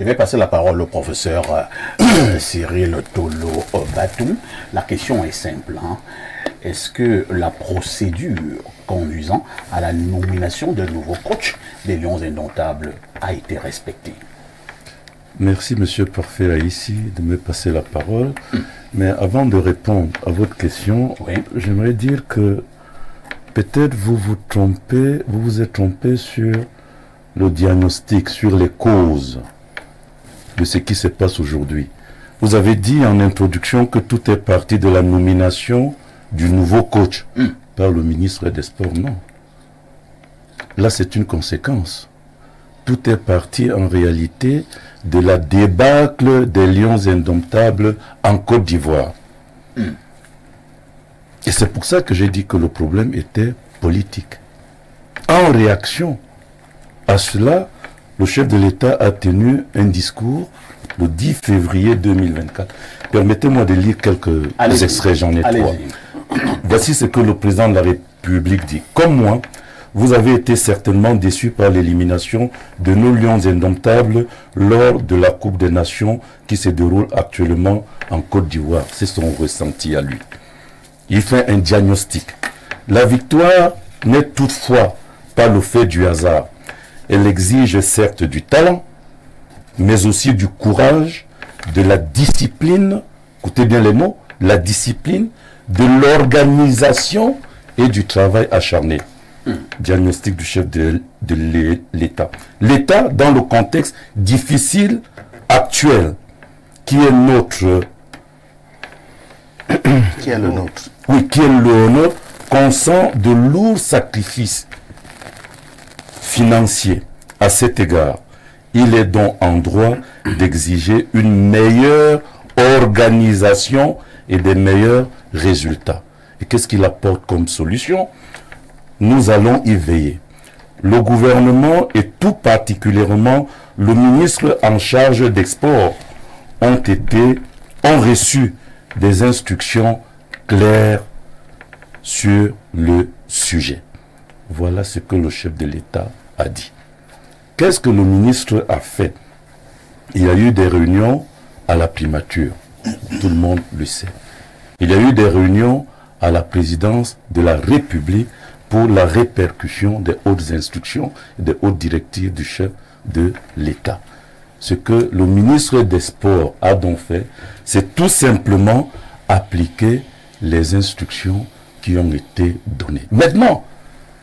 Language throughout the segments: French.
Je vais passer la parole au professeur euh, Cyril Tolo Batou. La question est simple. hein. Est-ce que la procédure conduisant à la nomination de nouveau coach des Lions Indomptables a été respectée? Merci, Monsieur Parfait, ici de me passer la parole. Mais avant de répondre à votre question, Oui. j'aimerais dire que peut-être vous vous trompez, vous vous êtes trompé sur le diagnostic, sur les causes de ce qui se passe aujourd'hui. Vous avez dit en introduction que tout est parti de la nomination du nouveau coach par le ministre des Sports. Non. Là, c'est une conséquence tout est parti en réalité de la débâcle des lions indomptables en Côte d'Ivoire. Et c'est pour ça que j'ai dit que le problème était politique. En réaction à cela, le chef de l'État a tenu un discours le 10 février 2024. Permettez-moi de lire quelques extraits, j'en ai trois. Voici ce que le président de la République dit. Comme moi, vous avez été certainement déçus par l'élimination de nos lions indomptables lors de la Coupe des Nations qui se déroule actuellement en Côte d'Ivoire. C'est son ressenti à lui. Il fait un diagnostic. La victoire n'est toutefois pas le fait du hasard. Elle exige certes du talent, mais aussi du courage, de la discipline, écoutez bien les mots, la discipline, de l'organisation et du travail acharné. Diagnostic du chef de, de l'É- l'État. L'État, dans le contexte difficile actuel, qui est notre, Qui est le nôtre? Oui, qui est le nôtre, consent de lourds sacrifices financiers. À cet égard, il est donc en droit d'exiger une meilleure organisation et des meilleurs résultats. Et qu'est-ce qu'il apporte comme solution? Nous allons y veiller. Le gouvernement et tout particulièrement le ministre en charge d'export ont été, ont reçu des instructions claires sur le sujet. Voilà ce que le chef de l'État dit. Qu'est-ce que le ministre a fait? Il y a eu des réunions à la primature. Tout le monde le sait. Il y a eu des réunions à la présidence de la République pour la répercussion des hautes instructions et des hautes directives du chef de l'État. Ce que le ministre des Sports a donc fait, c'est tout simplement appliquer les instructions qui ont été données. Maintenant,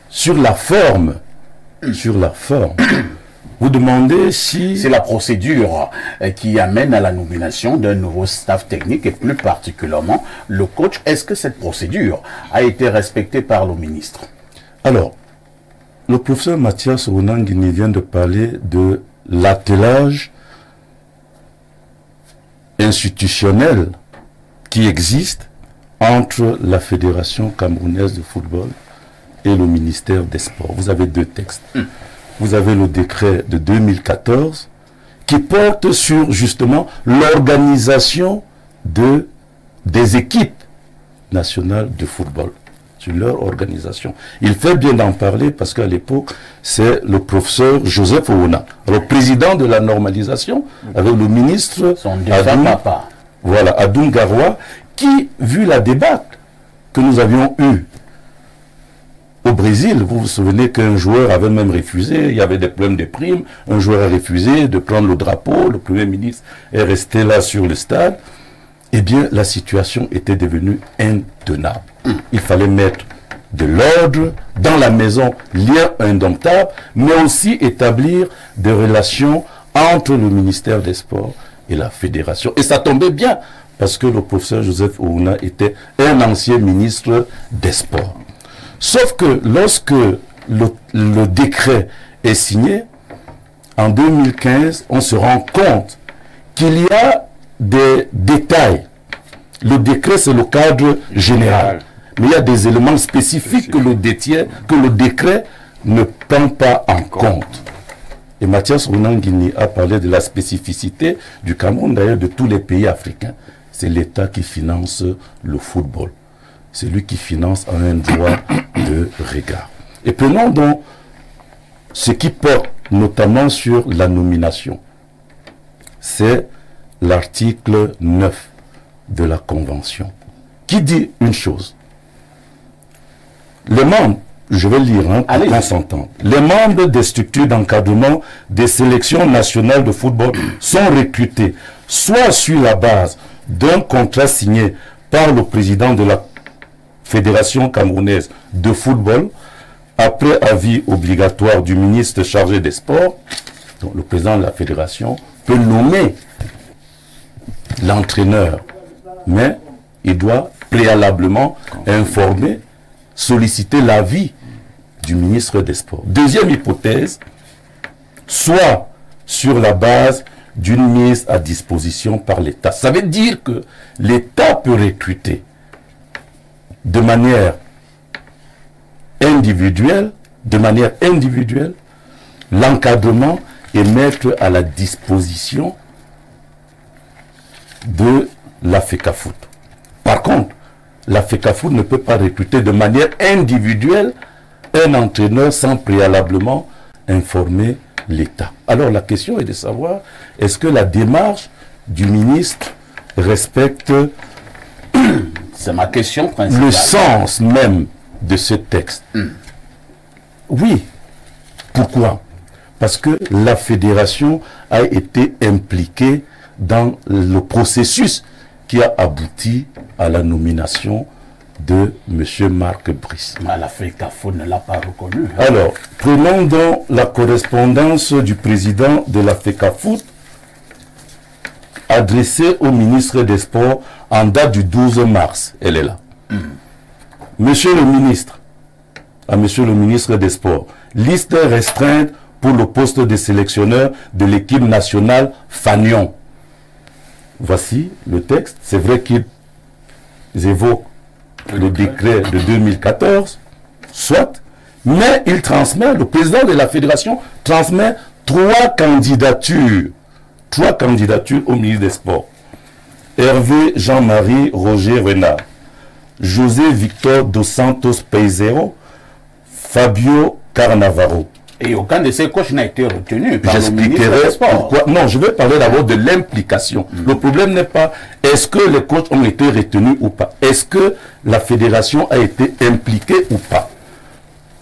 sur la forme, sur la forme, vous demandez si... C'est la procédure euh, qui amène à la nomination d'un nouveau staff technique et plus particulièrement le coach. Est-ce que cette procédure a été respectée par le ministre? Alors, le professeur Mathias Onangini vient de parler de l'attelage institutionnel qui existe entre la Fédération camerounaise de football et le ministère des Sports. Vous avez deux textes. Vous avez le décret de 2014 qui porte sur justement l'organisation de, des équipes nationales de football, sur leur organisation. Il fait bien d'en parler parce qu'à l'époque, c'est le professeur Joseph Ouna, le président de la normalisation, avec le ministre Son Adoum- papa. voilà, Adoum Garoua, qui, vu la débâcle que nous avions eue au Brésil, vous vous souvenez qu'un joueur avait même refusé, il y avait des problèmes de primes, un joueur a refusé de prendre le drapeau, le Premier ministre est resté là sur le stade, eh bien la situation était devenue intenable. Il fallait mettre de l'ordre dans la maison, lien indomptable, mais aussi établir des relations entre le ministère des Sports et la fédération. Et ça tombait bien, parce que le professeur Joseph Ouna était un ancien ministre des Sports. Sauf que lorsque le, le décret est signé, en 2015, on se rend compte qu'il y a des détails. Le décret, c'est le cadre général. Mais il y a des éléments spécifiques que le, détient, que le décret ne prend pas en compte. Et Mathias Runangini a parlé de la spécificité du Cameroun, d'ailleurs de tous les pays africains. C'est l'État qui finance le football. C'est lui qui finance en un droit de regard. Et prenons donc ce qui porte notamment sur la nomination. c'est l'article 9 de la Convention, qui dit une chose. Les membres, je vais lire hein, pour qu'on s'entende. Les membres des structures d'encadrement des sélections nationales de football sont recrutés soit sur la base d'un contrat signé par le président de la Fédération camerounaise de football, après avis obligatoire du ministre chargé des sports, le président de la fédération peut nommer l'entraîneur, mais il doit préalablement informer, solliciter l'avis du ministre des Sports. Deuxième hypothèse, soit sur la base d'une mise à disposition par l'État. Ça veut dire que l'État peut recruter de manière individuelle, l'encadrement et mettre à la disposition de la FECAFOOT. Par contre, la FECAFOOT ne peut pas recruter de manière individuelle un entraîneur sans préalablement informer l'État. Alors la question est de savoir, est-ce que la démarche du ministre respecte C'est ma question le sens même de ce texte Hmm. Oui. Pourquoi? Parce que la fédération a été impliquée dans le processus qui a abouti à la nomination de M. Marc Brice. Mais la FECAFO ne l'a pas reconnu. hein. Alors, prenons donc la correspondance du président de la FECAFOOT adressée au ministre des Sports en date du 12 mars. Elle est là. Monsieur le ministre, à Monsieur le ministre des Sports, liste restreinte pour le poste de sélectionneur de l'équipe nationale Fagnon. Voici le texte. C'est vrai qu'ils évoquent le décret de 2014, soit, mais il transmet, le président de la fédération transmet trois candidatures, trois candidatures au ministre des Sports. Hervé Jean-Marie Roger Renard, José Victor dos Santos Peizero, Fabio Carnavaro. Et aucun de ces coachs n'a été retenu par le ministre J'expliquerai des Sports. pourquoi. Non, je vais parler d'abord de l'implication. Le problème n'est pas est-ce que les coachs ont été retenus ou pas. Est-ce que la fédération a été impliquée ou pas.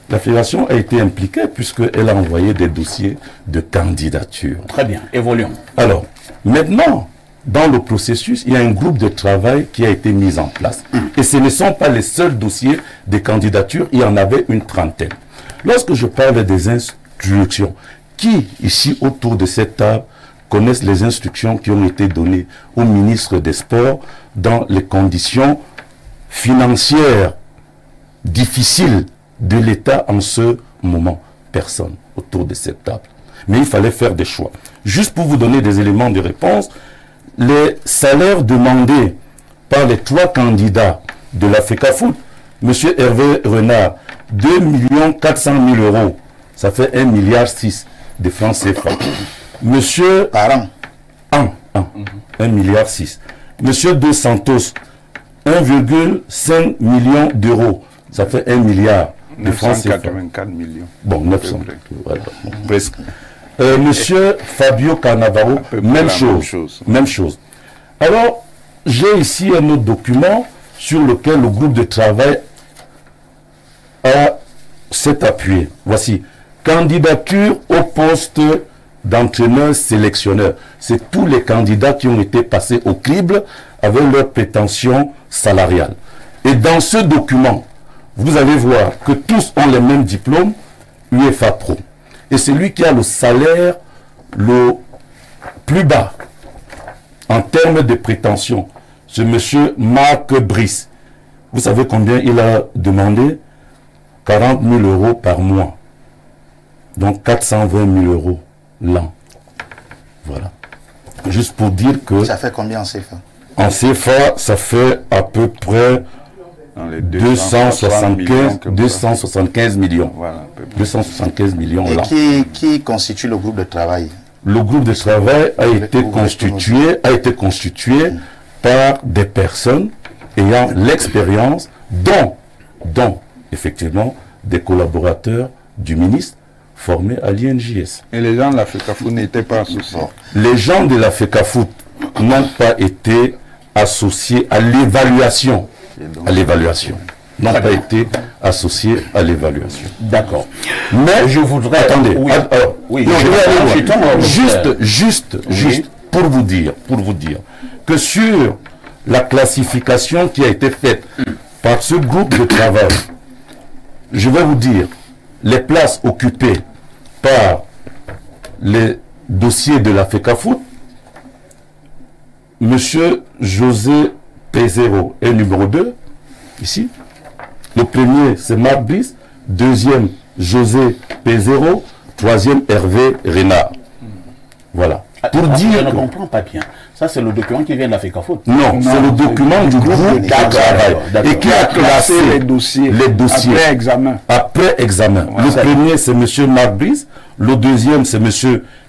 La fédération a été impliquée puisqu'elle a envoyé des dossiers de candidature. Très bien, évoluons. Alors, maintenant, dans le processus, il y a un groupe de travail qui a été mis en place. Et ce ne sont pas les seuls dossiers de candidature, il y en avait une trentaine. Lorsque je parle des instructions, qui ici autour de cette table connaissent les instructions qui ont été données au ministre des Sports dans les conditions financières difficiles de l'État en ce moment Personne autour de cette table. Mais il fallait faire des choix. Juste pour vous donner des éléments de réponse, les salaires demandés par les trois candidats de la FECAFOOT, M. Hervé Renard, 2 400 000 euros, ça fait 1 milliard 6 de francs CFA. Monsieur Par an. 1, 1, 1 milliard 6. Monsieur Dos Santos, 1,5 million d'euros. Ça fait 1 milliard de francs CFA. 984 millions. Bon, 900. près. Voilà, presque. Euh, monsieur Fabio Cannavaro, même chose, chose. Même chose. Alors, j'ai ici un autre document sur lequel le groupe de travail a s'est appuyé. Voici. Candidature au poste d'entraîneur sélectionneur. C'est tous les candidats qui ont été passés au crible avec leurs prétentions salariales. Et dans ce document, vous allez voir que tous ont les mêmes diplômes UEFA Pro. Et celui qui a le salaire le plus bas en termes de prétention, c'est M. Marc Brice. Vous savez combien il a demandé? 40 000 euros par mois. Donc 420 000 euros l'an. Voilà. Juste pour dire que Ça fait combien en CFA en CFA, ça fait à peu près Dans les 260 millions, 275, comme ça. 275 millions. Voilà, à peu près. 275 millions Et qui, qui constitue le groupe de travail? Le groupe de travail a été constitué, a été constitué par des personnes ayant l'expérience, dont, dont, effectivement, des collaborateurs du ministre, formés à l'INJS. Et les gens de la FECAFO n'étaient pas associés. Les gens de la FECAFOOT n'ont pas été associés à l'évaluation. À l'évaluation. N'ont pas été associés à l'évaluation. D'accord. Mais Je voudrais... Attendez, Oui, att- alors, oui, non, je je vais vais aller loin. ensuite, on va Juste, juste, juste pour vous dire, pour vous dire que sur la classification qui a été faite par ce groupe de travail, je vais vous dire les places occupées par les dossiers de la FECAFOOT. Monsieur José P0 est numéro 2, ici. Le premier, c'est Marc Brice. Deuxième, José P0. Troisième, Hervé Renard. Voilà. Pour Ah, dire Je ne comprends pas bien. Ça, c'est le document qui vient de la FECAFOOT. non, c'est le document du groupe de travail et qui a classé les dossiers. les dossiers Après examen. après examen. le premier, c'est M. Marc Brice. Le deuxième, c'est M.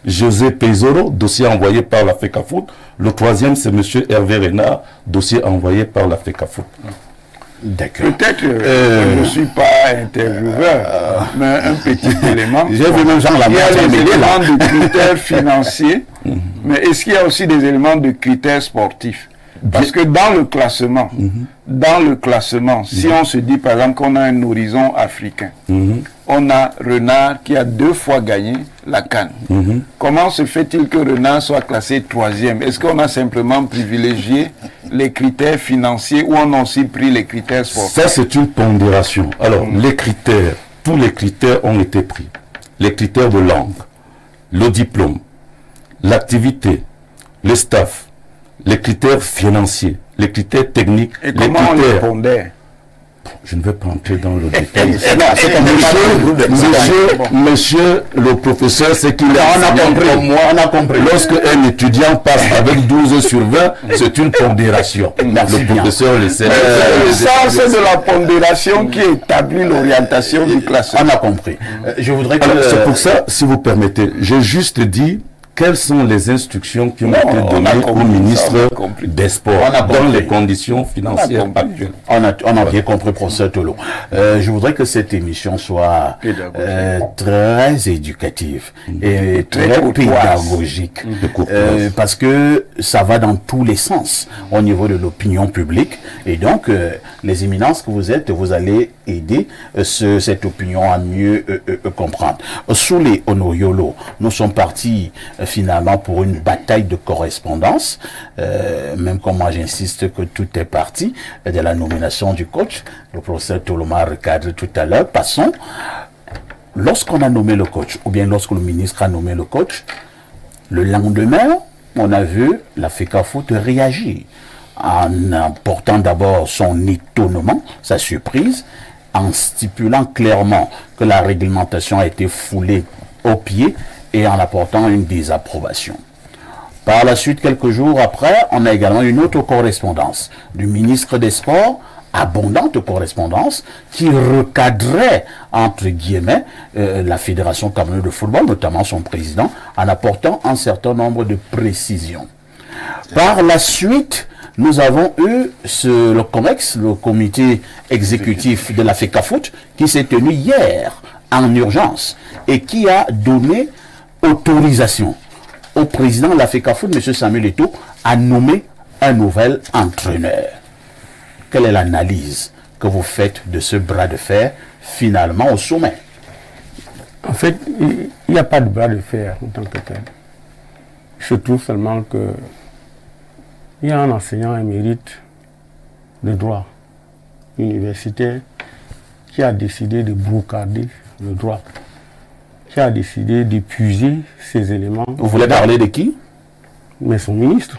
José Pezoro, dossier envoyé par la FECAFOOT. Le troisième, c'est M. Hervé Renard, dossier envoyé par la FECAFOOT. D'accord. Peut-être euh, je ne suis pas intervieweur, mais un petit élément. J'ai vu même Jean Il y a les là. éléments de critères financiers, mais est-ce qu'il y a aussi des éléments de critères sportifs? Parce que dans le classement, dans le classement, si on se dit par exemple qu'on a un horizon africain, on a Renard qui a deux fois gagné la Cannes. Comment se fait-il que Renard soit classé troisième? Est-ce qu'on a simplement privilégié les critères financiers ou on a aussi pris les critères sportifs? Ça, c'est une pondération. Alors, les critères, tous les critères ont été pris. Les critères de langue, le diplôme, l'activité, le staff, les critères financiers, les critères techniques, Et les comment on les critères. Je ne vais pas entrer dans le détail. Non, c'est comme le Monsieur, monsieur, monsieur le professeur, c'est qu'il est On a compris. comme moi. On a compris. Lorsque un étudiant passe avec 12 sur 20, c'est une pondération. Merci le bien. professeur le sait. Euh, Ça, c'est de la pondération qui établit l'orientation du classement. On a compris. Euh, je voudrais que... Alors, c'est pour ça, si vous permettez, j'ai juste dit quelles sont les instructions qui ont Non, été on données au ça, ministre des Sports On a dans les conditions financières actuelles? On a, on a bien compris, professeur Tolo. Euh, je voudrais que cette émission soit euh, très éducative et Très pédagogique. courtoise. Euh, parce que ça va dans tous les sens au niveau de l'opinion publique. Et donc, euh, les éminences que vous êtes, vous allez aider euh, ce- cette opinion à mieux euh, euh, comprendre. Sous les Honoyolo, nous sommes partis finalement pour une bataille de correspondance. Même comme moi j'insiste que tout est parti de la nomination du coach. Le professeur Toloma recadre tout à l'heure. Passons. Lorsqu'on a nommé le coach, ou bien lorsque le ministre a nommé le coach, le lendemain, on a vu la FECAFOOT réagir en apportant d'abord son étonnement, sa surprise, en stipulant clairement que la réglementation a été foulée au pied et en apportant une désapprobation. Par la suite, quelques jours après, on a également une autre correspondance du ministre des Sports, abondante correspondance, qui recadrait, entre guillemets, euh, la Fédération camerounaise de football, notamment son président, en apportant un certain nombre de précisions. Par la suite, nous avons eu le COMEX, le comité exécutif de la FECAFOOT, qui s'est tenu hier en urgence et qui a donné autorisation au président de la FECAFOOT, M. Samuel Eto'o, à nommer un nouvel entraîneur. Quelle est l'analyse que vous faites de ce bras de fer finalement au sommet? En fait, il n'y a pas de bras de fer en tant que tel. Je trouve seulement que il y a un enseignant émérite de droit universitaire qui a décidé de broucarder le droit, qui a décidé d'épuiser ces éléments. Vous voulez parler de qui? Mais son ministre.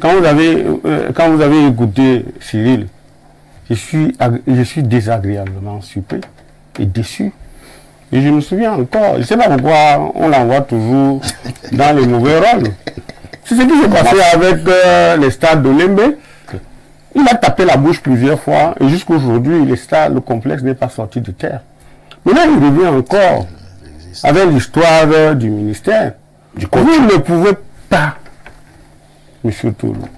Quand vous avez, euh, quand vous avez écouté Cyril, je suis, je suis désagréablement surpris et déçu. Et je me souviens encore, je ne sais pas pourquoi on l'envoie toujours dans les mauvais rôles. C'est ce qui s'est passé avec euh, les stades de Lembe. Il a tapé la bouche plusieurs fois et jusqu'aujourd'hui, stades, le complexe n'est pas sorti de terre. Maintenant, il revient encore avec l'histoire euh, du ministère. Du. Vous ne pouvez pas, Monsieur Toulou,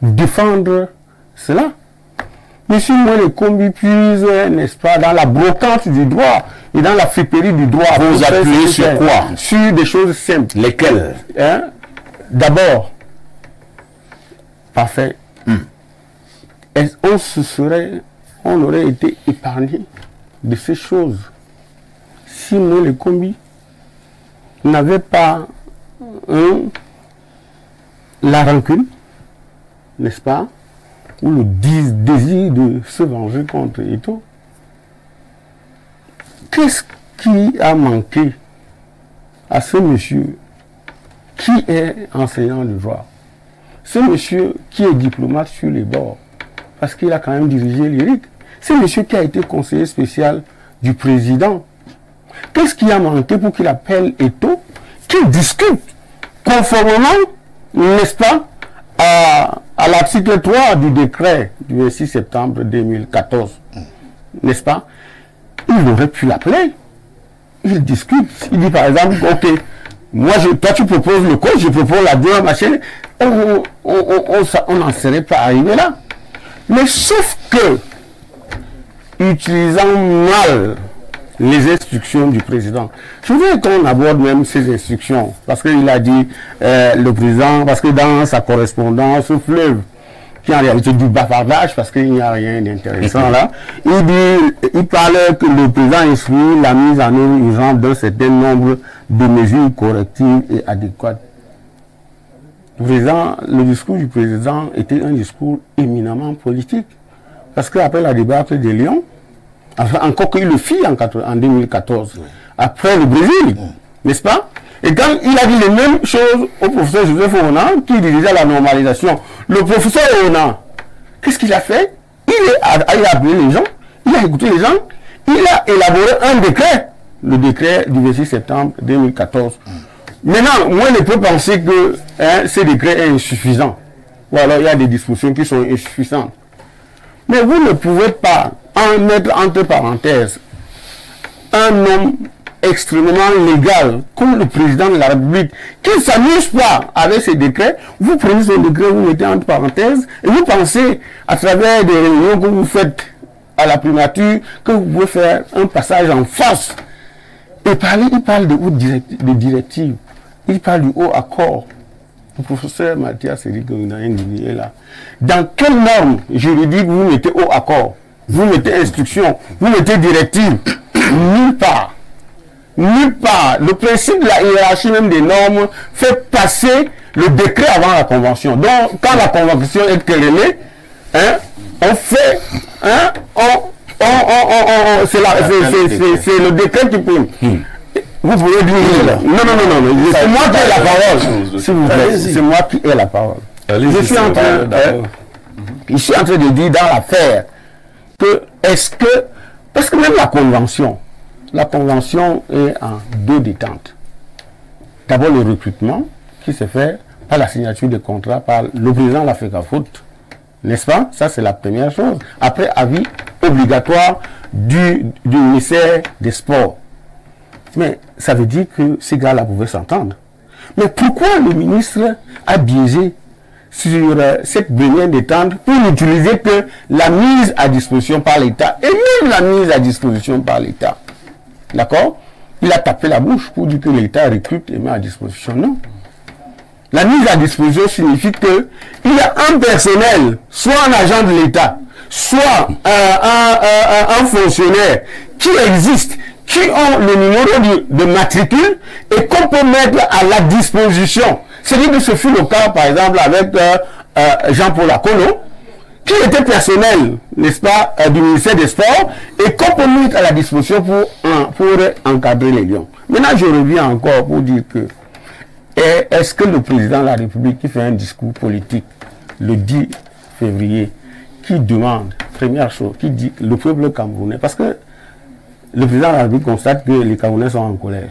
défendre cela. Mais si moi les combis puisent, n'est-ce pas, dans la brocante du droit, et dans la friperie du droit. Vous appuyez sur quoi? Sur des choses simples. Lesquels Hein? D'abord, parfait. Est-ce- On se serait, on aurait été épargné de ces choses si nous les commis n'avaient pas hein, la rancune, n'est-ce pas, ou le dés- désir de se venger contre et tout. Qu'est-ce qui a manqué à ce monsieur qui est enseignant de droit Ce monsieur qui est diplomate sur les bords, parce qu'il a quand même dirigé l'IRIC. C'est monsieur qui a été conseiller spécial du président. Qu'est-ce qui a manqué pour qu'il appelle Eto, qu'il discute conformément, n'est-ce pas, à, à l'article 3 du décret du 26 septembre 2014, n'est-ce pas? Il aurait pu l'appeler il discute. Il dit par exemple, ok, moi, toi tu proposes le code, je propose la deux machin, on on- n'en serait pas arrivé là. Mais sauf que, utilisant mal les instructions du président, je voudrais qu'on aborde même ces instructions, parce qu'il a dit, euh, le président, parce que dans sa correspondance, ce fleuve, qui en réalité du bavardage parce qu'il n'y a rien d'intéressant là. Il dit, il parlait que le président instruit la mise en œuvre urgente d'un certain nombre de mesures correctives et adéquates. Le, président, le discours du président était un discours éminemment politique. Parce qu'après la débâcle de Lyon, enfin, encore qu'il le fit en 2014, après le Brésil, n'est-ce pas? Et quand il a dit les mêmes choses au professeur Joseph Onan, qui dirigeait la normalisation, le professeur Onan, qu'est-ce qu'il a fait? Il, est, a- il a appelé les gens, il a écouté les gens, il a élaboré un décret, le décret du 26 septembre 2014. Maintenant, moi, je peux penser que hein, ce décret est insuffisant. Ou alors, il y a des dispositions qui sont insuffisantes. Mais vous ne pouvez pas en mettre entre parenthèses un homme extrêmement légal comme le président de la République qui ne s'amuse pas avec ces décrets. Vous prenez ce décret, vous mettez entre parenthèses et vous pensez à travers des réunions que vous faites à la primature que vous pouvez faire un passage en face. Et parler, il parle de haute de directives, il parle du haut accord. Le professeur Mathias Eric est là. Dans quelle norme juridique vous mettez haut accord? Vous mettez instruction, vous mettez directive Nulle part. Nulle part. Le principe de la hiérarchie même des normes fait passer le décret avant la convention. Donc, quand la convention est créée, hein, on fait, hein, on, on, on, on- on- c'est le décret qui prime. Vous pouvez dire, non, non, non, non, non, c'est moi qui ai la parole. S'il vous plaît, c'est moi qui ai la parole. Je suis en train, hein, je suis en train de dire dans l'affaire que est-ce que, parce que même la convention, la convention est en deux détentes. D'abord le recrutement qui se fait par la signature des contrats par le président l'a fait à faute. N'est-ce pas? Ça, c'est la première chose. Après, avis obligatoire du, ministère des Sports. Mais ça veut dire que ces gars-là pouvaient s'entendre. Mais pourquoi le ministre a biaisé sur euh, cette première détente pour n'utiliser que la mise à disposition par l'État et même la mise à disposition par l'État? D'accord Il a tapé la bouche pour dire que l'État recrute et met à disposition. Non. La mise à disposition signifie que il y a un personnel, soit un agent de l'État, soit un, fonctionnaire qui existe, qui ont le numéro de, de matricule et qu'on peut mettre à la disposition. C'est-à-dire que ce fut le cas, par exemple, avec euh, euh, Jean-Paul Acolo, qui était personnel, n'est-ce pas, euh, du ministère des Sports, et qu'on peut mettre à la disposition pour, pour encadrer les lions. Maintenant, je reviens encore pour dire que et est-ce que le président de la République qui fait un discours politique le 10 février, qui demande, première chose, qui dit le peuple camerounais, parce que le président de la République constate que les Camerounais sont en colère.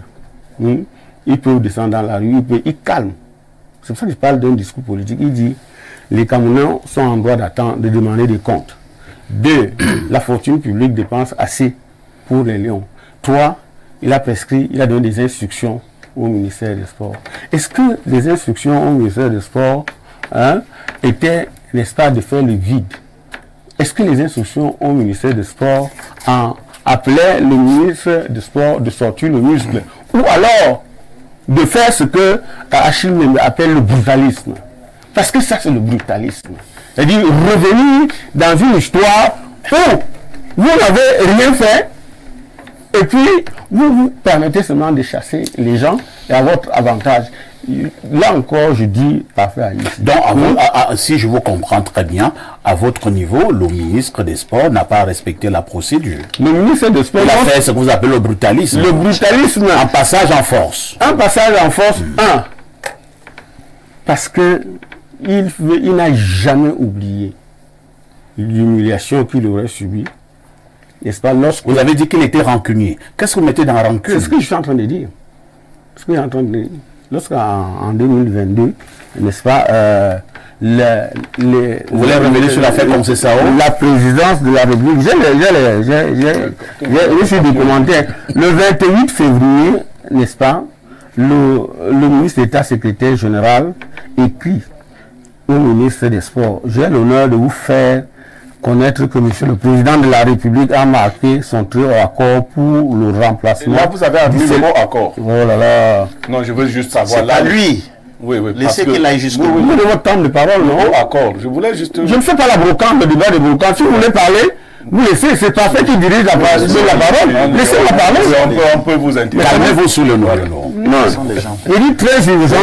Hmm? Ils peuvent descendre dans la rue, ils, peuvent, ils calment. C'est pour ça que je parle d'un discours politique. Il dit les Camerounais sont en droit d'attendre, de demander des comptes. Deux, la fortune publique dépense assez pour les lions. Trois, il a prescrit, il a donné des instructions au ministère des Sports. Est-ce que les instructions au ministère des Sports hein, étaient, n'est-ce pas, de faire le vide? Est-ce que les instructions au ministère des Sports, en, en, appelait le ministre du Sport de sortir le muscle? Ou alors de faire ce que Achille appelle le brutalisme? Parce que ça, c'est le brutalisme. C'est-à-dire revenir dans une histoire où vous n'avez rien fait et puis vous vous permettez seulement de chasser les gens et à votre avantage. Là encore, je dis parfait à Donc, à vous- à- à- si je vous comprends très bien, à votre niveau, le ministre des Sports n'a pas respecté la procédure. Le ministre de Sport, Il a fait ce que vous appelez le brutalisme. le brutalisme, Un passage en force. un passage en force, un, parce que il, n'a jamais oublié l'humiliation qu'il aurait subie, n'est-ce pas, lorsque Vous avez dit qu'il était rancunier. Qu'est-ce que vous mettez dans la rancune? C'est ce que je suis en train de dire. Ce que je suis en train de dire. Lorsqu'en en 2022, n'est-ce pas, euh, le- Vous voulez revenir sur l'affaire Concessao La présidence de la République, reçu des commentaires. Le 28 février, n'est-ce pas, le, le ministre d'État secrétaire général écrit au ministre des Sports, j'ai l'honneur de vous faire connaître que Monsieur le Président de la République a marqué son très haut accord pour le remplacement. Là, vous avez admis du le mot accord. Oh là là. Non, je veux juste savoir. C'est là, pas lui. Oui, oui. parce Laissez que- qu'il aille jusqu'au oui, Vous de votre temps de parole, Le non? accord. Je voulais juste. Je ne fais pas la brocante, le débat de brocante. Si vous voulez parler, vous laissez. C'est parfait qui dirige la, par- la parole. On peut, on peut vous interroger. Calmez-vous sous le noir. Non. Non. sont des gens. Il dit très urgent.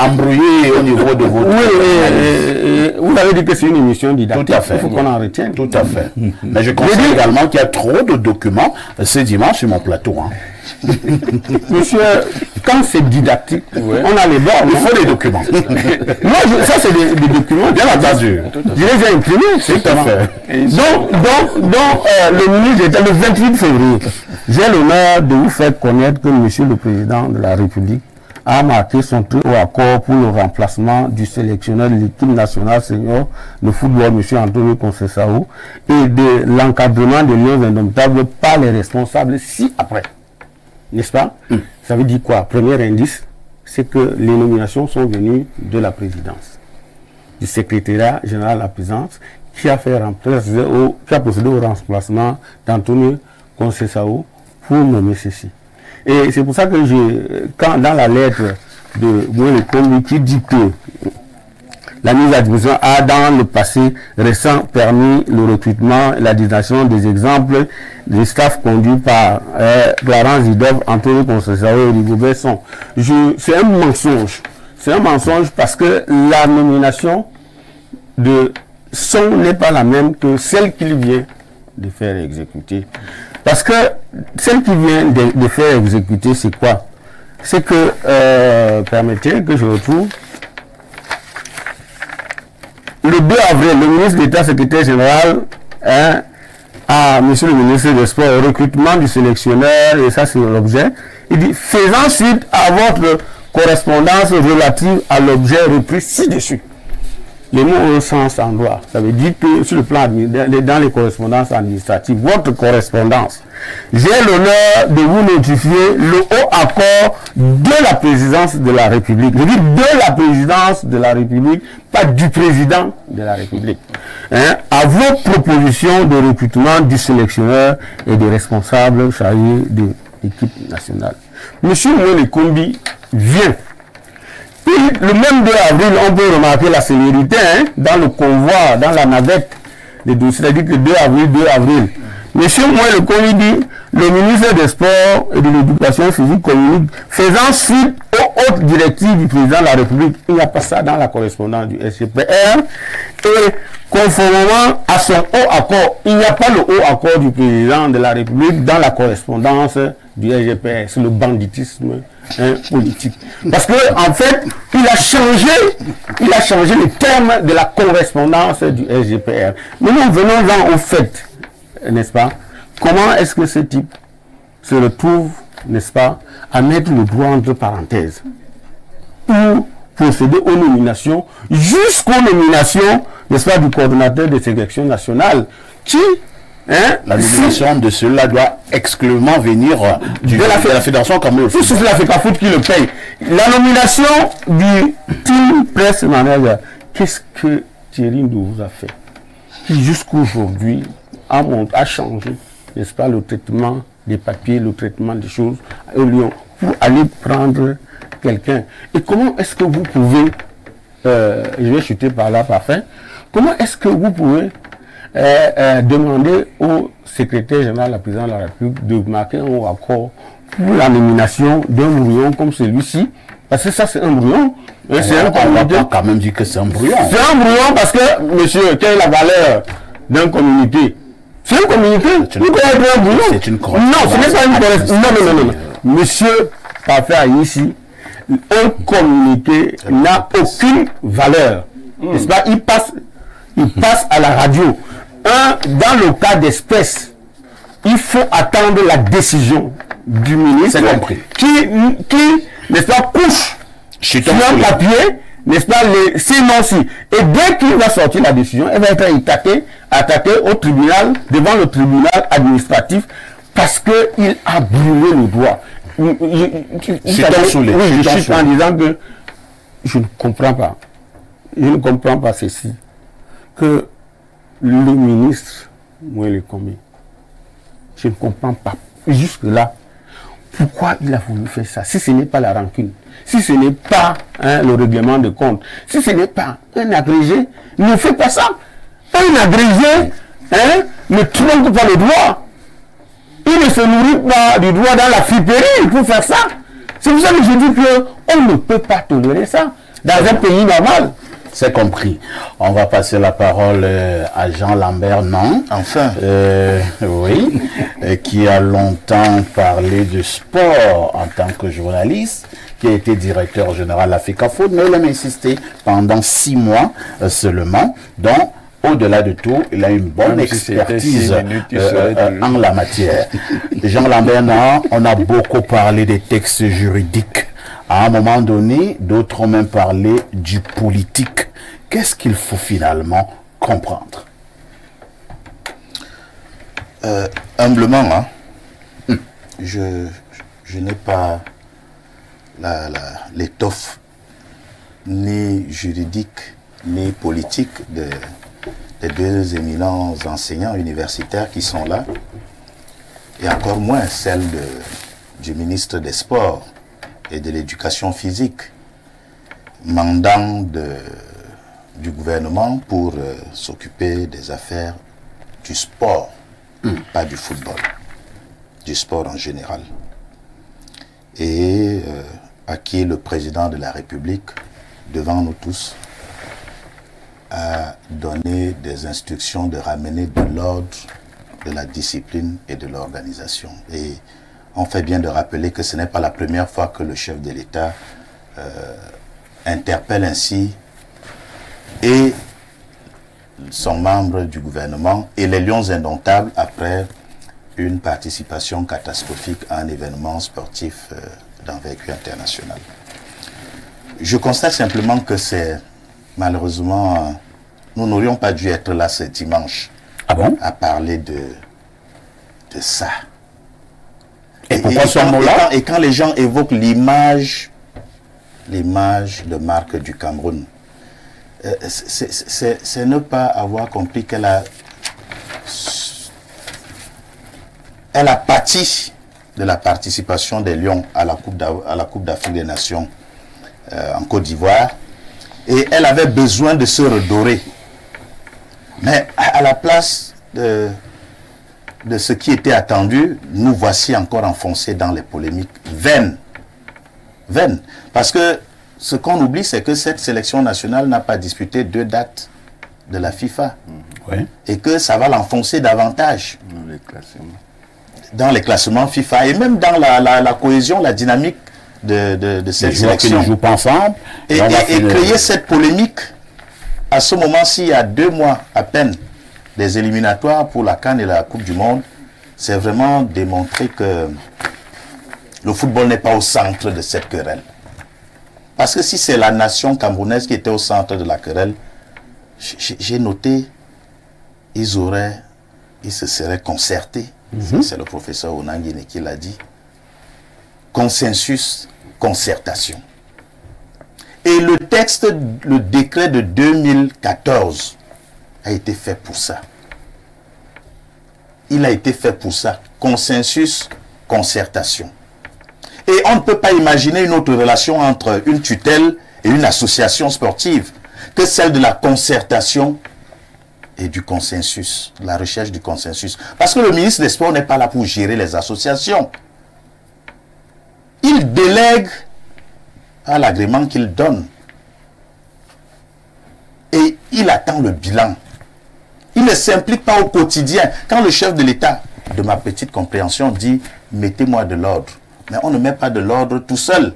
Embrouillé au niveau de votre... Oui, vous avez dit que c'est une émission didactique. Tout à fait. Il faut qu'on en retienne. Tout à fait. Mais je dis- également qu'il y a trop de documents ce dimanche sur mon plateau. hein. Monsieur, quand c'est didactique, on a les bords. Il faut des documents. Moi, je- ça, c'est des, des documents. Bien entendu. Je les ai imprimés, Tout à fait. Donc, donc, donc euh, le ministre d'État, le 28 février, j'ai l'honneur de vous faire connaître que Monsieur le Président de la République a marqué son très haut accord pour le remplacement du sélectionneur de l'équipe nationale senior de football, M. Antonio Concesao, et de l'encadrement des liens indomptables par les responsables ci-après. N'est-ce pas? Ça veut dire quoi? Premier indice, c'est que les nominations sont venues de la présidence du secrétariat général à la présidence qui a fait qui a procédé au remplacement d'Antonio Concesao pour nommer ceci. Et c'est pour ça que je, quand dans la lettre de Moïse Kombi qui dit que la mise à disposition a dans le passé récent permis le recrutement et la désignation des exemples des staffs conduits par euh, Clarence Zidov, Antonio Concesao et Rigobert Son. Je- C'est un mensonge. C'est un mensonge parce que la nomination de son n'est pas la même que celle qu'il vient de faire exécuter. Parce que celle qu'il vient de, de faire exécuter, c'est quoi? C'est que, euh, permettez que je retrouve, le 2 avril, le ministre d'État secrétaire général hein, à Monsieur le ministre des Sports, au recrutement du sélectionneur, et ça c'est l'objet, il dit, faisant suite à votre correspondance relative à l'objet repris ci-dessus. Les mots ont un sens en droit. Ça veut dire que sur le plan dans les correspondances administratives, votre correspondance, j'ai l'honneur de vous notifier le haut accord de la présidence de la République. Je dis de la présidence de la République, pas du président de la République. Hein, à vos propositions de recrutement du sélectionneur et des responsables chargés de l'équipe nationale. Monsieur Kombi vient le même 2 avril, on peut remarquer la célérité hein, dans le convoi, dans la navette. C'est-à-dire que 2 avril, 2 avril. Monsieur Moïse le le ministre des Sports et de l'Éducation physique communique, faisant suite aux hautes directives du président de la République, il n'y a pas ça dans la correspondance du SGPR, et conformément à son haut accord, il n'y a pas le haut accord du président de la République dans la correspondance du SGPR. C'est le banditisme hein, politique. Parce que en fait, il a changé, il a changé le terme de la correspondance du SGPR. Maintenant, venons-en au fait, n'est-ce pas? Comment est-ce que ce type se retrouve, n'est-ce pas, à mettre le droit entre parenthèses? Pour procéder aux nominations jusqu'aux nominations, n'est-ce pas, du coordonnateur des sélections nationales qui, hein, La nomination de cela doit exclusivement venir euh, du- De la de la Fédération Cameroun. tout c'est la FECAFOOT qui le paye. La nomination du team press manager, qu'est-ce que Thierry Ndou vous a fait Qui jusqu'aujourd'hui a, a changé n'est-ce pas, le traitement des papiers, le traitement des choses au Lyon pour aller prendre quelqu'un? Et comment est-ce que vous pouvez, euh, je vais chuter par là, par fin, comment est-ce que vous pouvez euh, euh, demander au secrétaire général, la présidente de la République, de marquer un accord pour la nomination d'un brouillon comme celui-ci? Parce que ça, c'est un brouillon. C'est un on va pas quand même dire que c'est un brouillon. C'est un brouillon parce que, monsieur, quelle est la valeur d'un communiqué? C'est un communiqué. C'est une une Non, ce n'est pas une correspondance correspondance. Non, non, non, non, non. Monsieur Parfait ici, un communiqué n'a aucune valeur. N'est-ce pas? Il passe, il passe à la radio. Un, dans le cas d'espèce, il faut attendre la décision du ministre compris. qui, qui n'est-ce pas, couche sur un papier, n'est-ce pas, les, ces noms-ci. Et dès qu'il va sortir la décision, elle va être attaquée, attaquée au tribunal, devant le tribunal administratif, parce qu'il a brûlé le doigt. Je, oui, sous en disant que je ne comprends pas. Je ne comprends pas ceci. Que le ministre, moi, le commis, je ne comprends pas. Jusque-là, pourquoi il a voulu faire ça? Si ce n'est pas la rancune, si ce n'est pas hein, le règlement de compte, si ce n'est pas un agrégé, ne fait pas ça. Un agrégé hein, ne trompe pas le droit. Il ne se nourrit pas du droit dans la friperie pour faire ça. C'est pour ça que je dis qu'on ne peut pas tolérer ça dans un pays normal. C'est compris. On va passer la parole euh, à Jean Lambert, non? Enfin. Euh, oui, euh, qui a longtemps parlé de sport en tant que journaliste, qui a été directeur général Africa Food, mais il a insisté pendant six mois seulement. Donc, au-delà de tout, il a une bonne Même expertise minutes, euh, euh, en la matière. Jean Lambert, non, on a beaucoup parlé des textes juridiques. À un moment donné, d'autres ont même parlé du politique. Qu'est-ce qu'il faut finalement comprendre? Euh, humblement, hein, je, je n'ai pas l'étoffe ni juridique ni politique de- des deux éminents enseignants universitaires qui sont là, et encore moins celle de- du ministre des Sports et de l'Éducation physique, mandant de- du gouvernement pour euh, s'occuper des affaires du sport pas du football, du sport en général. Et euh, à qui le président de la République, devant nous tous, a donné des instructions de ramener de l'ordre, de la discipline et de l'organisation. Et on fait bien de rappeler que ce n'est pas la première fois que le chef de l'État euh, interpelle ainsi et sont membres du gouvernement et les Lions indomptables après une participation catastrophique à un événement sportif euh, d'envergure internationale. Je constate simplement que c'est malheureusement, euh, nous n'aurions pas dû être là ce dimanche Ah bon? à parler de, de ça. Et pourquoi ce quand- mot-là et quand- et quand les gens évoquent l'image, l'image de marque du Cameroun, euh, c'est- ne pas avoir compris qu'elle a, elle a pâti de la participation des Lions à la Coupe d'A- à la Coupe d'Afrique des Nations euh, en Côte d'Ivoire. Et elle avait besoin de se redorer. Mais à à la place de, de ce qui était attendu, nous voici encore enfoncés dans les polémiques vaines. Vaines. Parce que ce qu'on oublie, c'est que cette sélection nationale n'a pas disputé deux dates de la FIFA. Oui. Et que ça va l'enfoncer davantage Dans les classements. dans les classements FIFA et même dans la, la- la cohésion, la dynamique de, de, de Les cette joueurs qui sélection. ne pas ensemble. Et, et- créer cette polémique à ce moment-ci, il y a deux mois à peine, des éliminatoires pour la Cannes et la Coupe du Monde, c'est vraiment démontrer que le football n'est pas au centre de cette querelle. Parce que si c'est la nation camerounaise qui était au centre de la querelle, j'ai noté, ils auraient, ils se seraient concertés. C'est le professeur Onangine qui l'a dit. Consensus, concertation. Et le texte, le décret de 2014 a été fait pour ça. il a été fait pour ça. Consensus, concertation. Et on ne peut pas imaginer une autre relation entre une tutelle et une association sportive que celle de la concertation et du consensus, la recherche du consensus. Parce que le ministre des Sports n'est pas là pour gérer les associations. Il délègue à l'agrément qu'il donne. Et il attend le bilan. Il ne s'implique pas au quotidien. Quand le chef de l'État, de ma petite compréhension, dit mettez-moi de l'ordre, mais on ne met pas de l'ordre tout seul.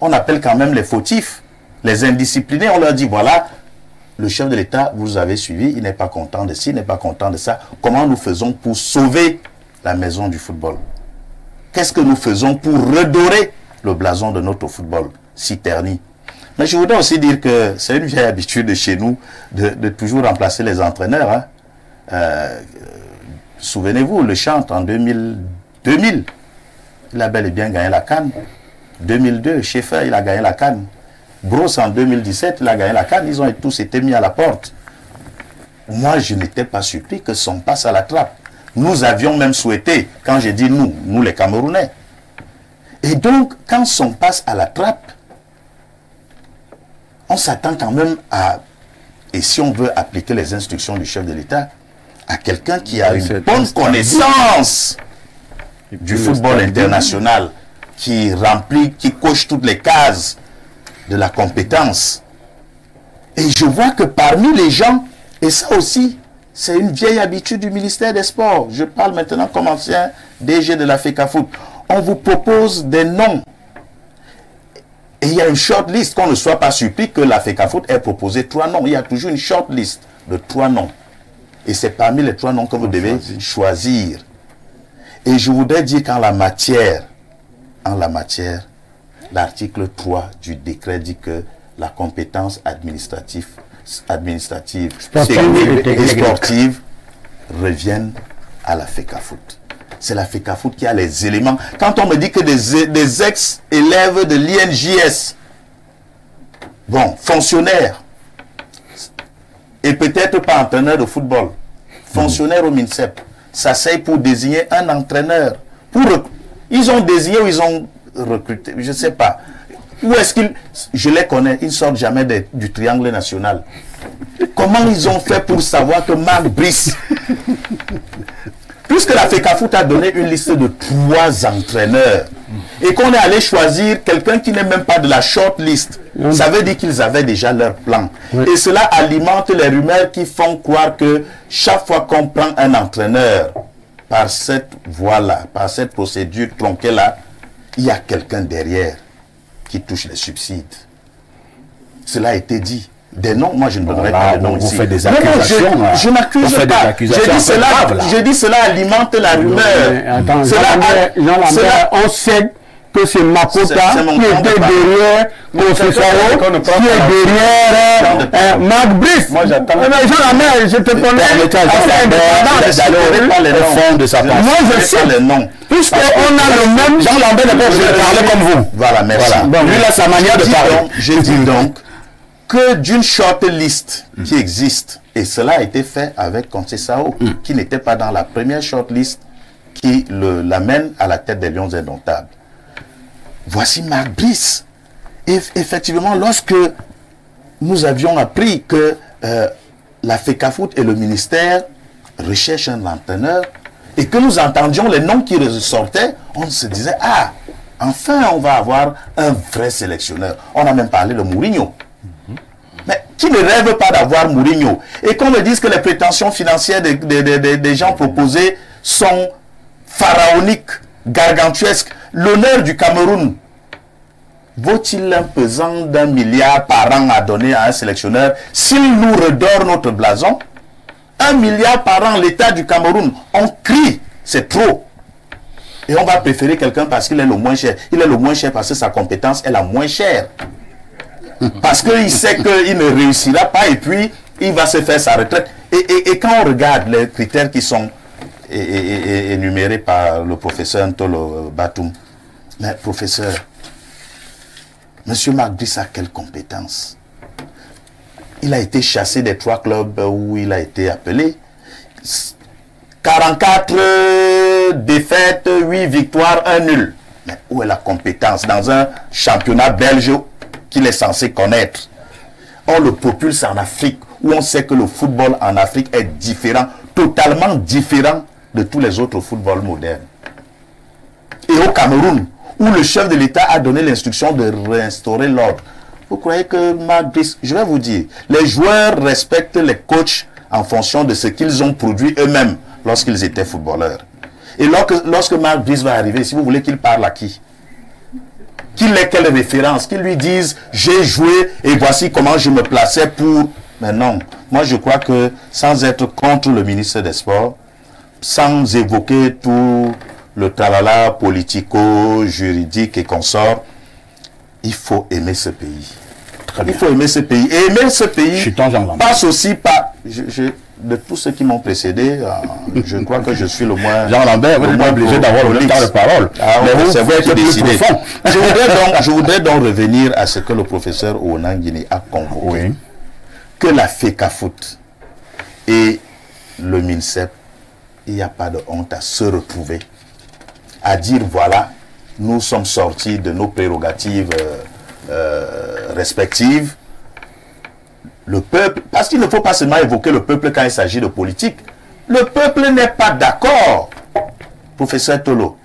On appelle quand même les fautifs, les indisciplinés. On leur dit voilà, le chef de l'État, vous avez suivi, il n'est pas content de ci, il n'est pas content de ça. Comment nous faisons pour sauver la maison du football? Qu'est-ce que nous faisons pour redorer le blason de notre football si terni? Mais je voudrais aussi dire que c'est une vieille habitude chez nous de, toujours remplacer les entraîneurs. Hein. Euh, souvenez-vous, le chant en 2000, 2000, il a bel et bien gagné la canne. 2002, Schaeffer, il a gagné la canne. Bros en 2017, il a gagné la canne, ils ont tous été mis à la porte. Moi, je n'étais pas surpris que son passe à la trappe. Nous avions même souhaité, quand j'ai dit nous, nous les Camerounais. Et donc, quand son passe à la trappe, on s'attend quand même à, et si on veut appliquer les instructions du chef de l'État, à quelqu'un qui a une bonne connaissance du football international, qui remplit, qui coche toutes les cases de la compétence. Et je vois que parmi les gens, et ça aussi, c'est une vieille habitude du ministère des Sports. Je parle maintenant comme ancien DG de la FECAFOOT. On vous propose des noms. Et il y a une short list, qu'on ne soit pas surpris que la FECAFOOT ait proposé trois noms. Il y a toujours une short list de trois noms. Et c'est parmi les trois noms que vous devez choisir. Et je voudrais dire qu'en la matière, en la matière, l'article 3 du décret dit que la compétence administrative, administrative et sportive reviennent à la FECAFOOT. C'est la FECAFOOT qui a les éléments. Quand on me dit que des, des ex-élèves de l'INJS, bon, fonctionnaires, et peut-être pas entraîneurs de football, fonctionnaires au MINSEP, s'asseyent pour désigner un entraîneur. Pour, ils ont désigné ou ils ont recruter, je ne sais pas. Où est-ce qu'ils... Je les connais, ils ne sortent jamais du triangle national. Comment ils ont fait pour savoir que Marc Brice, puisque la FECAFOOT a donné une liste de trois entraîneurs, et qu'on est allé choisir quelqu'un qui n'est même pas de la short list, ça veut dire qu'ils avaient déjà leur plan. Et cela alimente les rumeurs qui font croire que chaque fois qu'on prend un entraîneur, par cette voie-là, par cette procédure tronquée-là, il y a quelqu'un derrière qui touche les subsides. Cela a été dit. Des noms, moi je ne donnerai pas de noms vous ici. faites des accusations. Non, je, je n'accuse pas. Je dis, cela, je dis cela alimente la rumeur. Cela- on sait que c'est Makota qui était derrière qui est derrière de euh, Marc Brice. Moi, j'attends. Eh ben, Lambert, je te connais. Permettez à les fond de sa pensée. Moi, je sais. les noms. Puisqu'on a le même. Jean Lambert n'est pas obligé de parler comme vous. Voilà, merci. Lui, a sa manière de parler. Je dis donc que d'une short list qui existe, et cela a été fait avec Conseil Sao, qui n'était pas dans la première short list qui l'amène à la tête des Lions Indomptables. Voici Marc effectivement, lorsque nous avions appris que euh, la FECAFOOT et le ministère recherchent un entraîneur et que nous entendions les noms qui ressortaient, on se disait, ah, enfin on va avoir un vrai sélectionneur. On a même parlé de Mourinho. Mais qui ne rêve pas d'avoir Mourinho Et qu'on me dise que les prétentions financières des gens proposés sont pharaoniques, gargantuesques. L'honneur du Cameroun vaut-il un pesant d'un milliard par an à donner à un sélectionneur s'il nous redore notre blason? Un milliard par an, l'État du Cameroun, on crie, c'est trop. Et on va préférer quelqu'un parce qu'il est le moins cher. Il est le moins cher parce que sa compétence est la moins chère. Parce qu'il sait qu'il ne réussira pas et puis il va se faire sa retraite. Et, et- et quand on regarde les critères qui sont énumérés par le professeur Ntolo Batum, mais professeur, Monsieur Brice a quelle compétence Il a été chassé des trois clubs où il a été appelé. 44 euh, défaites, 8 victoires, 1 nul. Mais où est la compétence dans un championnat belge qu'il est censé connaître? On le propulse en Afrique, où on sait que le football en Afrique est différent, totalement différent de tous les autres footballs modernes. Et au Cameroun, où le chef de l'État a donné l'instruction de réinstaurer l'ordre. Vous croyez que Brice, je vais vous dire, les joueurs respectent les coachs en fonction de ce qu'ils ont produit eux-mêmes lorsqu'ils étaient footballeurs. Et lorsque, lorsque Marc va arriver, si vous voulez qu'il parle à qui? Qu'il ait quelle référence? Qu'il lui dise, j'ai joué et voici comment je me plaçais pour... Mais non, moi je crois que sans être contre le ministre des Sports, sans évoquer tout le talala politico-juridique et consort, il faut aimer ce pays. il faut aimer ce pays. Et aimer ce pays passe aussi par... de tous ceux qui m'ont précédé, euh, je crois que je suis le moins... Jean Lambert, vous n'êtes pas obligé d'avoir le temps de parole. Ah, mais que décider. Je voudrais, donc, je voudrais donc revenir à ce que le professeur Onangini a convoqué. Que la FECAFOOT et le MINSEP, il n'y a pas de honte à se retrouver à dire voilà, nous sommes sortis de nos prérogatives euh, euh, respectives. Le peuple, parce qu'il ne faut pas seulement évoquer le peuple quand il s'agit de politique. Le peuple n'est pas d'accord, professeur Tolo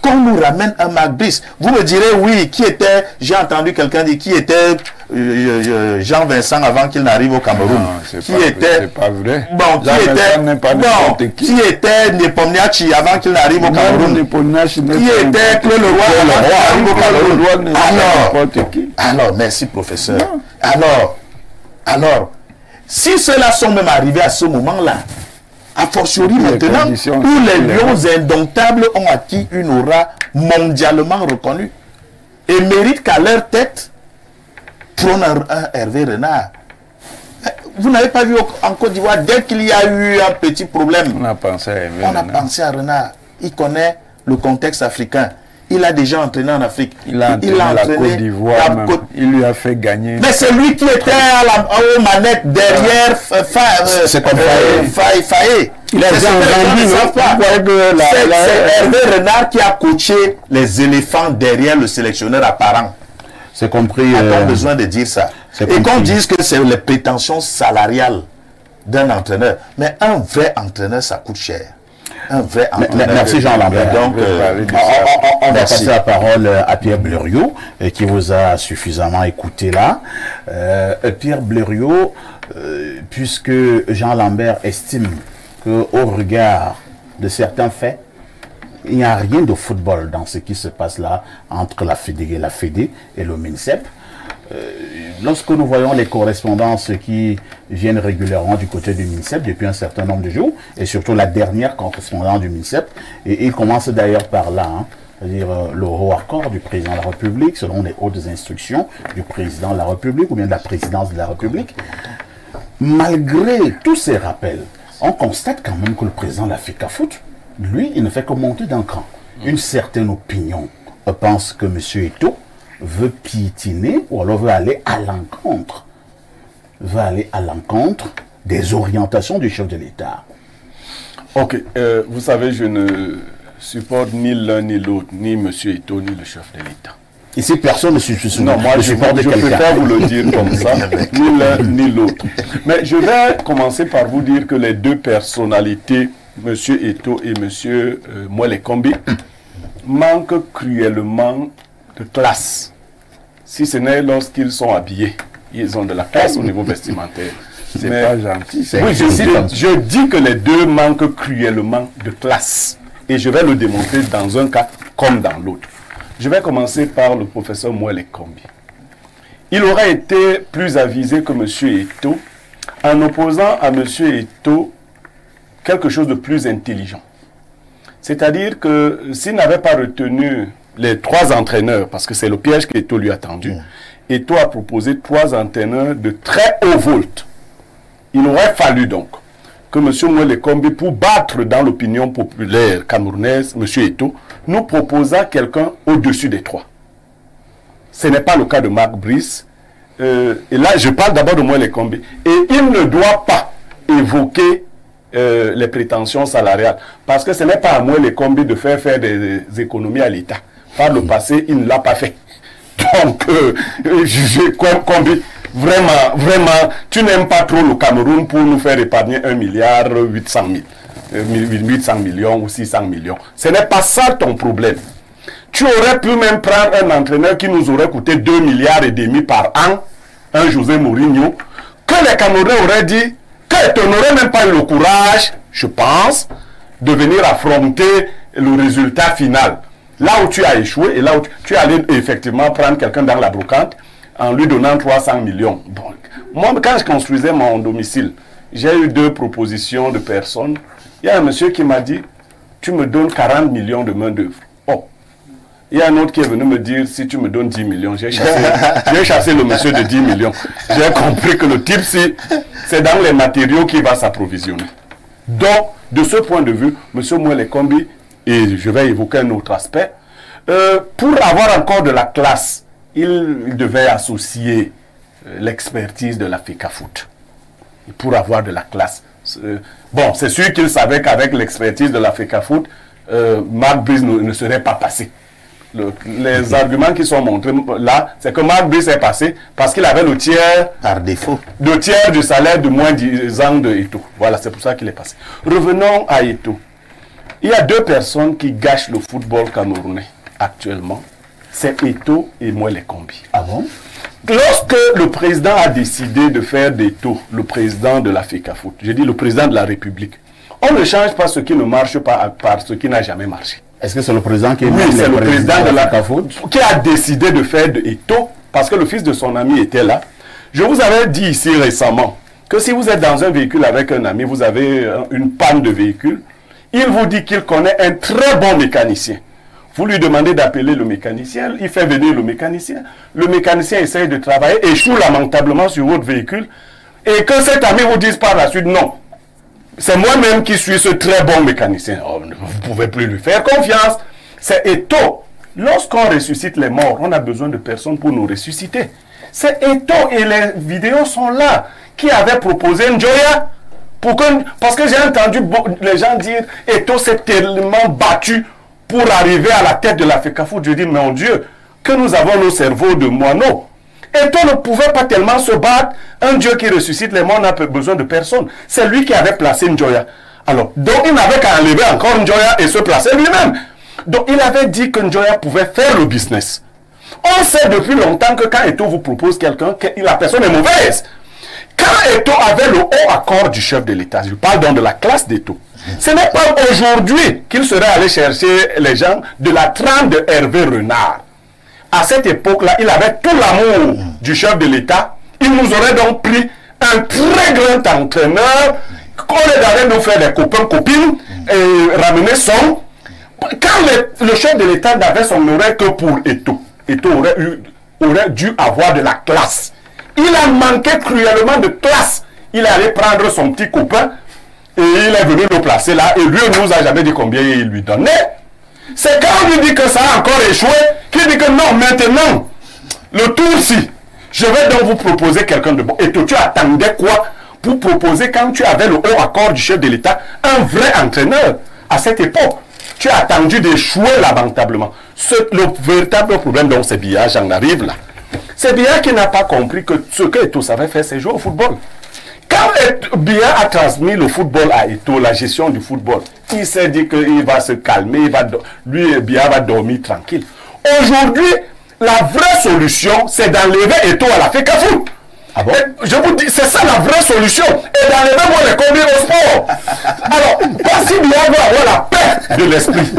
qu'on nous ramène un Macbis. Vous me direz, oui, qui était, j'ai entendu quelqu'un dire, qui était euh, euh, Jean Vincent avant qu'il n'arrive au Cameroun. qui était, pas vrai. Bon, qui était, pas bon, qui. qui était Nepomniachtchi avant qu'il n'arrive au Cameroun. Nepomniachtchi qui était Clé le roi avant qu'il n'arrive au Cameroun. Alors, alors, merci professeur. Alors, alors, si ceux-là sont même arrivés à ce moment-là, a fortiori maintenant, où les lions indomptables ont acquis une aura mondialement reconnue et méritent qu'à leur tête trône un, Hervé Renard. Vous n'avez pas vu en Côte d'Ivoire, dès qu'il y a eu un petit problème, on a pensé à Hervé On a pensé à Renard. Il connaît le contexte africain. Il a déjà entraîné en Afrique. Il a entraîné, la Côte d'Ivoire. Il lui a fait gagner. Mais c'est lui qui était à la, aux manettes derrière C'est comme Faye. Il a C'est Hervé Renard qui a coaché les éléphants derrière le sélectionneur apparent. C'est compris. Il n'y a pas besoin de dire ça. Et qu'on dise que c'est les prétentions salariales d'un entraîneur. Mais un vrai entraîneur, ça coûte cher un vrai Merci Jean Lambert. Donc, euh, on, va passer la parole euh, à Pierre Blériot, euh, qui vous a suffisamment écouté là. Pierre Blériot, puisque Jean Lambert estime qu'au regard de certains faits, il n'y a rien de football dans ce qui se passe là entre la Fédé et la Fédé et le MINSEP. Euh, lorsque nous voyons les correspondances qui viennent régulièrement du côté du MINSEP depuis un certain nombre de jours, et surtout la dernière correspondance du MINSEP, et il commence d'ailleurs par là, hein, c'est-à-dire euh, le haut accord du président de la République, selon les hautes instructions du président de la République ou bien de la présidence de la République. Malgré tous ces rappels, on constate quand même que le président de la FICAFOOT, lui, il ne fait que monter d'un cran. Une certaine opinion pense que M. Eto veut piétiner ou alors veut aller à l'encontre, veut aller à l'encontre des orientations du chef de l'État. Ok, euh, vous savez, je ne supporte ni l'un ni l'autre, ni M. Eto, ni le chef de l'État. Ici, personne ne supporte Non, moi, je, je préfère vous le dire comme ça, ni l'un ni l'autre. Mais je vais commencer par vous dire que les deux personnalités, M. Eto et M. Euh, Kombi, manquent cruellement de classe. Si ce n'est lorsqu'ils sont habillés, ils ont de la classe au niveau vestimentaire. C'est pas gentil. Oui, je, je dis que les deux manquent cruellement de classe. Et je vais le démontrer dans un cas comme dans l'autre. Je vais commencer par le professeur Moelle Kombi. Il aurait été plus avisé que M. Eto en opposant à M. Eto quelque chose de plus intelligent. C'est-à-dire que s'il n'avait pas retenu les trois entraîneurs, parce que c'est le piège qu'Eto lui a tendu. Eto a proposé trois entraîneurs de très haut volt. Il aurait fallu donc que M. Mouele Kombi, pour battre dans l'opinion populaire camerounaise, M. Eto, nous proposa quelqu'un au-dessus des trois. Ce n'est pas le cas de Marc Brice. Euh, et là, je parle d'abord de Mouele Kombi. Et il ne doit pas évoquer euh, les prétentions salariales. Parce que ce n'est pas à moi les combis de faire faire des, économies à l'État. Par le passé, il ne l'a pas fait. Donc, euh, je, combi, vraiment, vraiment, tu n'aimes pas trop le Cameroun pour nous faire épargner 1 milliard 800 000, 800 millions ou 600 millions. Ce n'est pas ça ton problème. Tu aurais pu même prendre un entraîneur qui nous aurait coûté 2 milliards et demi par an, un José Mourinho, que les Camerounais auraient dit que tu n'aurais même pas eu le courage, je pense, de venir affronter le résultat final. Là où tu as échoué et là où tu, es allé effectivement prendre quelqu'un dans la brocante en lui donnant 300 millions. moi, quand je construisais mon domicile, j'ai eu deux propositions de personnes. Il y a un monsieur qui m'a dit, tu me donnes 40 millions de main d'œuvre. Il y a un autre qui est venu me dire, si tu me donnes 10 millions, j'ai chassé, chassé le monsieur de 10 millions. J'ai compris que le type, c'est dans les matériaux qu'il va s'approvisionner. Donc, de ce point de vue, monsieur Mouelle Combi, et je vais évoquer un autre aspect, euh, pour avoir encore de la classe, il, devait associer euh, l'expertise de la FECAFOOT. Pour avoir de la classe. Euh, bon, c'est sûr qu'il savait qu'avec l'expertise de la FECAFOOT, Marc Brice ne, serait pas passé. Les arguments qui sont montrés là, c'est que Marc Brice est passé parce qu'il avait le tiers. Par défaut. Le tiers du salaire de moins 10 ans de Eto. Voilà, c'est pour ça qu'il est passé. Revenons à Eto. Il y a deux personnes qui gâchent le football camerounais actuellement. C'est Eto et moi les combis. Ah bon? Lorsque le président a décidé de faire d'Eto le président de la FECAFOOT, j'ai dit le président de la République, on ne change pas ce qui ne marche pas par ce qui n'a jamais marché. Est-ce que c'est le président qui est Oui, c'est le président de la qui a décidé de faire de parce que le fils de son ami était là. Je vous avais dit ici récemment que si vous êtes dans un véhicule avec un ami, vous avez une panne de véhicule, il vous dit qu'il connaît un très bon mécanicien. Vous lui demandez d'appeler le mécanicien, il fait venir le mécanicien. Le mécanicien essaye de travailler, échoue lamentablement sur votre véhicule. Et que cet ami vous dise par la suite, non, c'est moi-même qui suis ce très bon mécanicien. Oh, vous ne pouvez plus lui faire confiance. C'est étonnant. Lorsqu'on ressuscite les morts, on a besoin de personnes pour nous ressusciter. C'est étonnant et les vidéos sont là. Qui avait proposé Njoya parce que j'ai entendu les gens dire Eto s'est tellement battu pour arriver à la tête de la FECAFO. Je dis, mon Dieu, que nous avons nos cerveaux de moineaux. Eto ne pouvait pas tellement se battre. Un Dieu qui ressuscite les morts n'a besoin de personne. C'est lui qui avait placé Njoya. Alors, donc il n'avait qu'à enlever encore Njoya et se placer lui-même. Donc il avait dit que Njoya pouvait faire le business. On sait depuis longtemps que quand Eto vous propose quelqu'un, que la personne est mauvaise. Quand Eto avait le haut accord du chef de l'État, je parle donc de la classe d'Eto, ce n'est pas aujourd'hui qu'il serait allé chercher les gens de la trame de Hervé Renard. À cette époque-là, il avait tout l'amour du chef de l'État. Il nous aurait donc pris un très grand entraîneur qu'on est nous faire des copains, copines, et ramener son. Quand le, chef de l'État n'avait son oreille que pour Eto, Eto aurait, aurait dû avoir de la classe. Il a manqué cruellement de classe. Il est allé prendre son petit copain et il est venu le placer là. Et lui, ne nous a jamais dit combien il lui donnait. C'est quand on dit que ça a encore échoué qu'il dit que non, maintenant, le tour-ci, je vais donc vous proposer quelqu'un de bon. Et toi, tu attendais quoi pour proposer quand tu avais le haut accord du chef de l'État, un vrai entraîneur à cette époque? Tu as attendu d'échouer lamentablement. le véritable problème, c'est bien, j'en arrive là. C'est bien qu'il n'a pas compris que ce que Eto savait faire, c'est jouer au football. Quand Bien a transmis le football à Eto, la gestion du football, il s'est dit qu'il va se calmer, il va, lui, Bien va dormir tranquille. Aujourd'hui, la vraie solution, c'est d'enlever Eto à la FECAFOOT. Ah je vous dis, c'est ça la vraie solution. Et dans les mêmes les conduire au sport? Alors, pas si bien avoir la paix de l'esprit.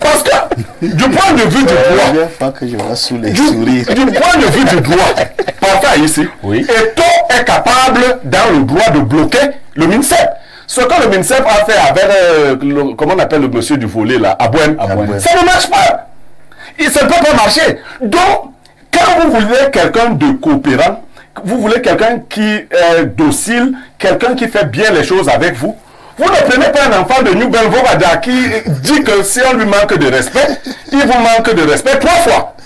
Parce que, du point de vue du droit, pas que je vois sous les du, du point de vue du droit, parfois ici, oui. Eto est capable, dans le droit, de bloquer le MINSEP. Ce que le MINSEP a fait avec, euh, comment on appelle le monsieur du volet là, Abouem, ça ne marche pas. Ça ne peut pas marcher. Donc, quand vous voulez quelqu'un de coopérant, vous voulez quelqu'un qui est docile, quelqu'un qui fait bien les choses avec vous. Vous ne prenez pas un enfant de New Belvorada qui dit que si on lui manque de respect, il vous manque de respect trois fois.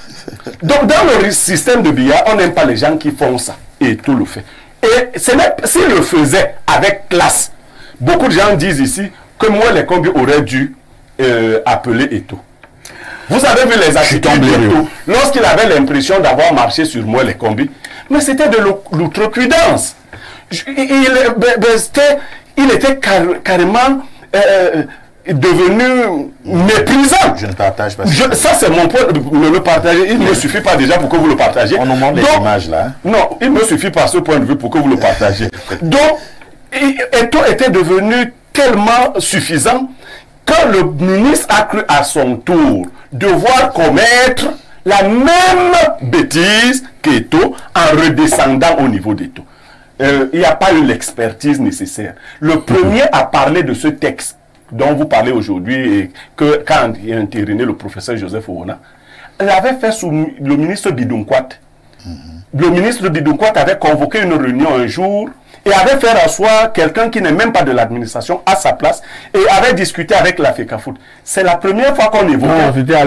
Donc dans le système de billard, on n'aime pas les gens qui font ça. Et tout le fait. Et s'il le faisait avec classe, Beaucoup de gens disent ici que moi, les combis auraient dû euh, appeler Eto. Vous avez vu les attitudes d'Eto lorsqu'il avait l'impression d'avoir marché sur moi, les combis. Mais c'était de l'ou- l'outrecuidance. Il, il- ben, ben, il était car- carrément euh, devenu méprisant. Je ne partage pas Je- ça, c'est mon point. Me le partager, il ne me suffit pas déjà pour que vous le partagiez. On nous montre les images là. non, il me suffit pas ce point de vue pour que vous le partagiez. Donc, et- Eto était devenu tellement suffisant que le ministre a cru à son tour devoir commettre la même bêtise qu'Eto en redescendant au niveau d'Eto. Euh, il n'y a pas eu l'expertise nécessaire. Le premier à parler de ce texte dont vous parlez aujourd'hui et que quand il a entériné le professeur Joseph Oona, l'avait fait sous le ministre Bidunkwat le ministre Bidunkwat avait convoqué une réunion un jour et avait fait asseoir quelqu'un qui n'est même pas de l'administration à sa place et avait discuté avec la FECAFOOT. C'est la première fois qu'on évoquait. Non, c'était à,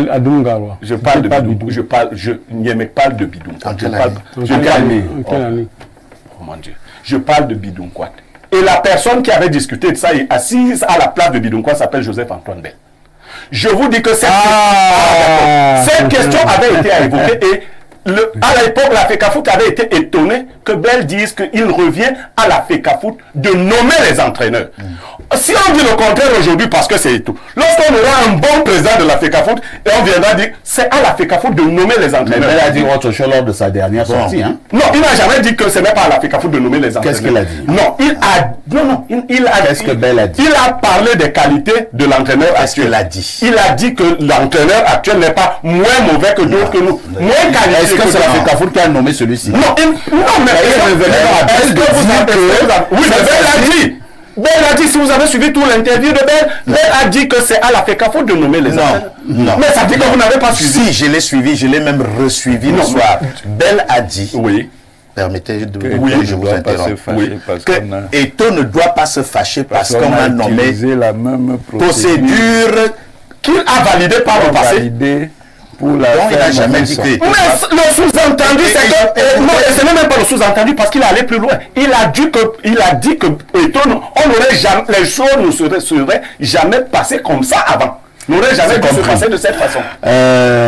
je parle de pas Bidou. Je parle, je n'y pas de. En Je parle, je quelle année? Oh mon Dieu. Je parle de Bidunkwat. Et la personne qui avait discuté de ça est assise à la place de Bidunkwat s'appelle Joseph Antoine Bell. Je vous dis que cette, Ah, cette c'est question avait été évoquée et le- à l'époque, la FECAFOOT avait été étonnée que Bell dise qu'il revient à la FECAFOOT de nommer les entraîneurs. Si on dit le contraire aujourd'hui, parce que c'est tout. Lorsqu'on aura un bon président de la FECAFOOT, et on viendra dire c'est à la FECAFOOT de nommer les Mais entraîneurs. Bell a dit autre chose lors de sa dernière sortie. Hein. Non, il n'a jamais dit que ce n'est pas à la FECAFOOT de nommer les entraîneurs. Qu'est-ce qu'il a dit? Non, il a, non, non, il, il a Qu'est-ce que Bell a dit? Il a parlé des qualités de l'entraîneur actuel. qu'il a dit? Il a dit que l'entraîneur actuel n'est pas moins mauvais que d'autres que nous, moins qualifié que c'est la FECAFOOT qui a nommé celui-ci Non, non, mais est-ce que vous avez, que que oui, mais c'est- a dit. Bell a dit, si vous avez suivi tout l'interview de Bell, Bell a dit que c'est à la FECAFOOT de nommer les Non, non. Mais ça dit que vous n'avez pas suivi. Si, je l'ai suivi, je l'ai même resuivi le Non. soir. Bell a dit, Oui. permettez de Oui, je vous interromps, Oui. que a, Eto ne doit pas se fâcher parce parce qu'on a nommé utilisé la même procédure procédure Qu'il a validé par le passé. validée pour la dont il n'a jamais que... Mais le sous-entendu, c'est que. Et- et- euh, non, ce n'est même pas le sous-entendu parce qu'il est allé plus loin. Il a dit que, il a dit que on n'aurait jamais, les choses ne seraient, seraient jamais passées comme ça avant. N'aurait jamais dû se passer de cette façon. Euh,